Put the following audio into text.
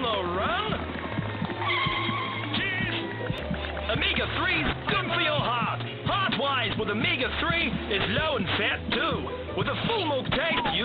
on the run? Cheers! Omega 3's good for your heart. Heart-wise with Omega 3 is low in fat too, with a full milk taste you.